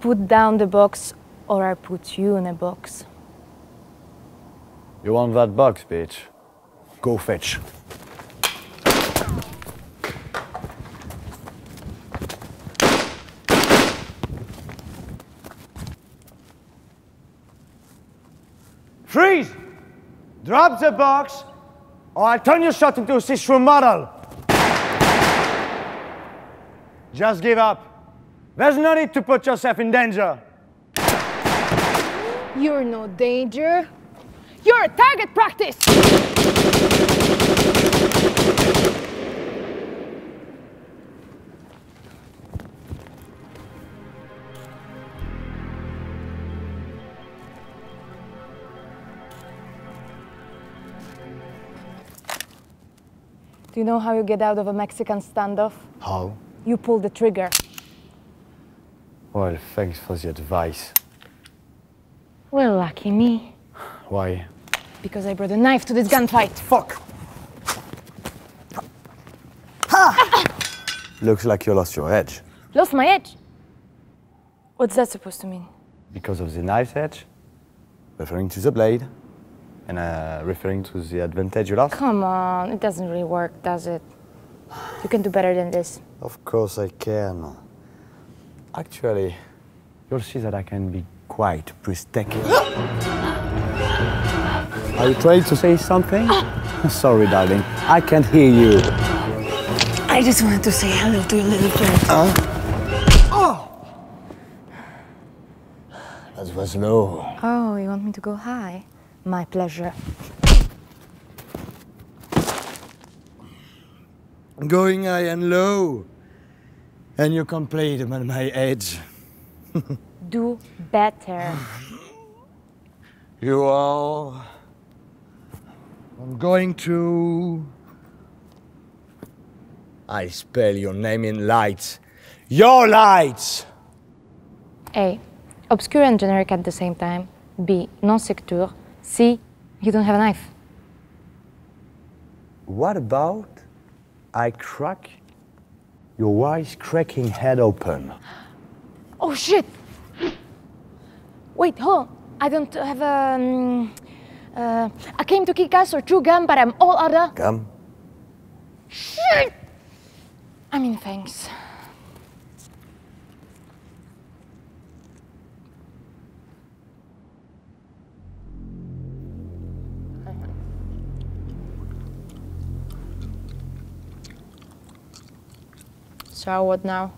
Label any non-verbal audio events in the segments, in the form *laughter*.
put down the box or I put you in a box. You want that box, bitch? Go fetch. Freeze! Drop the box, or I'll turn your shot into a six-room model. Just give up. There's no need to put yourself in danger. You're no danger. You're a target practice! Do you know how you get out of a Mexican standoff? How? You pull the trigger. Well, thanks for the advice. Well, lucky me. Why? Because I brought a knife to this gunfight. Fuck! Ha! Looks like you lost your edge. Lost my edge. What's that supposed to mean? Because of the knife's edge? Referring to the blade. And uh, referring to the advantage you lost? Come on, it doesn't really work, does it? You can do better than this. Of course I can. Actually, you'll see that I can be quite breathtaking. Are you trying to say something? *laughs* Sorry, darling. I can't hear you. I just wanted to say hello to your little friend. Huh? Oh! That was low. Oh, you want me to go high? My pleasure. Going high and low. And you complain about my age. *laughs* Do better. You all. I'm going to. I spell your name in lights. Your lights! A. Obscure and generic at the same time. B. Non sequitur. C. You don't have a knife. What about I crack your wise cracking head open? Oh shit! Wait, hold on. I don't have a. Um, uh, I came to kick ass or chew gum, but I'm all other. Gum? Shit! I mean, thanks. So what now?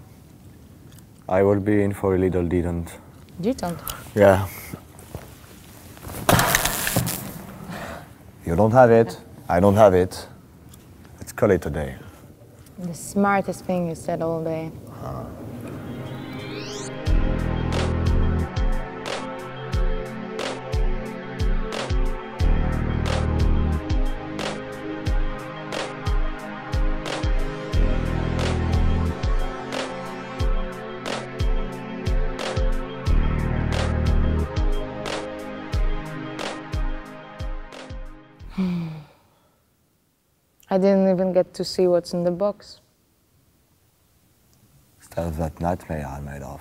I will be in for a little didn't. Didn't. Yeah. You don't have it. I don't have it. Let's call it a day. The smartest thing you said all day. Uh-huh. I didn't even get to see what's in the box. Stuff that nightmare I made of.